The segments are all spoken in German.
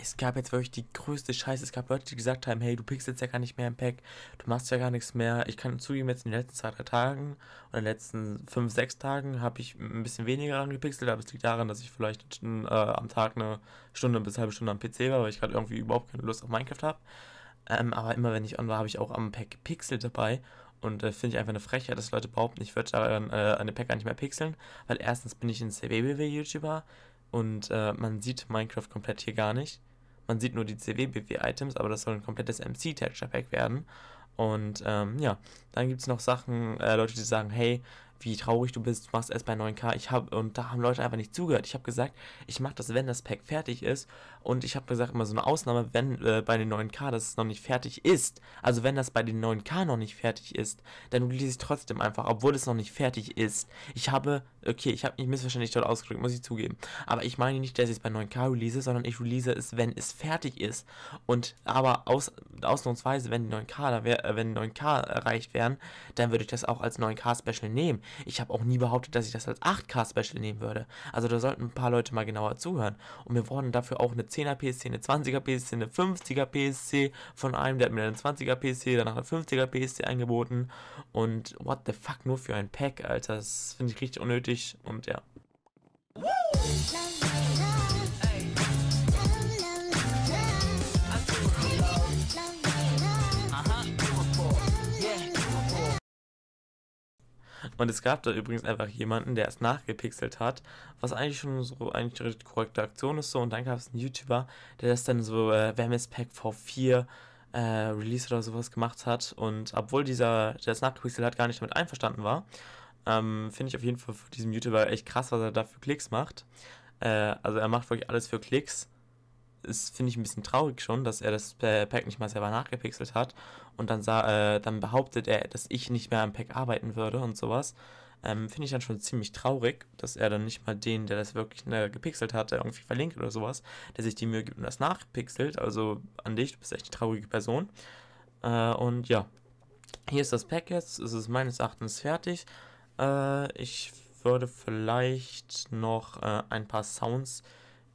es gab jetzt wirklich die größte Scheiße. Es gab Leute, die gesagt haben, hey, du pixelst ja gar nicht mehr im Pack, du machst ja gar nichts mehr. Ich kann zugeben, jetzt in den letzten zwei, drei Tagen oder in den letzten fünf, sechs Tagen habe ich ein bisschen weniger angepixelt, aber es liegt daran, dass ich vielleicht äh, am Tag eine Stunde bis eine halbe Stunde am PC war, weil ich gerade irgendwie überhaupt keine Lust auf Minecraft habe. Ähm, aber immer wenn ich on war, habe ich auch am Pack gepixelt dabei. Und äh, finde ich einfach eine Frechheit, dass Leute behaupten, ich würde äh, eine Pack gar nicht mehr pixeln. Weil erstens bin ich ein CBBW-YouTuber und äh, man sieht Minecraft komplett hier gar nicht. Man sieht nur die CWBW-Items, aber das soll ein komplettes MC-Texture-Pack werden. Und ähm, ja, dann gibt es noch Sachen, äh, Leute, die sagen, hey, wie traurig du bist, du machst erst bei 9K. Ich habe und da haben Leute einfach nicht zugehört. Ich habe gesagt, ich mache das, wenn das Pack fertig ist. Und ich habe gesagt, immer so eine Ausnahme, wenn äh, bei den 9K das noch nicht fertig ist. Also wenn das bei den 9K noch nicht fertig ist, dann release ich trotzdem einfach, obwohl es noch nicht fertig ist. Ich habe, okay, ich habe mich missverständlich dort ausgedrückt, muss ich zugeben. Aber ich meine nicht, dass ich es bei 9K release, sondern ich release es, wenn es fertig ist. Und aber aus, ausnahmsweise, wenn die 9K, da wär, äh, wenn 9K erreicht werden, dann würde ich das auch als 9K Special nehmen. Ich habe auch nie behauptet, dass ich das als 8K-Special nehmen würde. Also da sollten ein paar Leute mal genauer zuhören. Und mir wurden dafür auch eine 10er PSC, eine 20er PSC, eine 50er PSC von einem, der hat mir eine 20er PSC, danach eine 50er PSC angeboten. Und what the fuck, nur für ein Pack, Alter. Das finde ich richtig unnötig und ja. Und es gab da übrigens einfach jemanden, der es nachgepixelt hat, was eigentlich schon so eigentlich eine korrekte Aktion ist so. Und dann gab es einen YouTuber, der das dann so äh, WMS Pack V4 äh, Release oder sowas gemacht hat. Und obwohl dieser, der das nachgepixelt hat, gar nicht damit einverstanden war, ähm, finde ich auf jeden Fall von diesem YouTuber echt krass, was er da für Klicks macht. Äh, also er macht wirklich alles für Klicks ist, finde ich, ein bisschen traurig schon, dass er das Pack nicht mal selber nachgepixelt hat und dann, sah, äh, dann behauptet er, dass ich nicht mehr am Pack arbeiten würde und sowas. Ähm, finde ich dann schon ziemlich traurig, dass er dann nicht mal den, der das wirklich ne, gepixelt hat, irgendwie verlinkt oder sowas, der sich die Mühe gibt und das nachpixelt. Also an dich, du bist echt eine traurige Person. Äh, und ja, hier ist das Pack jetzt. Es ist meines Erachtens fertig. Äh, ich würde vielleicht noch äh, ein paar Sounds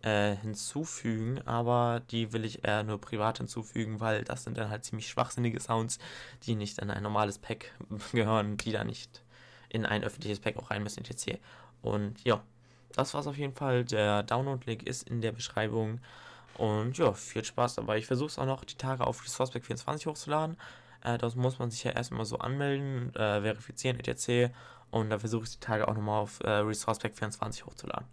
äh, hinzufügen, aber die will ich eher nur privat hinzufügen, weil das sind dann halt ziemlich schwachsinnige Sounds, die nicht in ein normales Pack gehören, die da nicht in ein öffentliches Pack auch rein müssen, etc. Und ja, das war's auf jeden Fall. Der Download-Link ist in der Beschreibung. Und ja, viel Spaß dabei. Ich versuche es auch noch die Tage auf Resourcepack 24 hochzuladen. Äh, das muss man sich ja erstmal so anmelden, äh, verifizieren, etc. Und da versuche ich die Tage auch nochmal auf äh, Resourcepack 24 hochzuladen.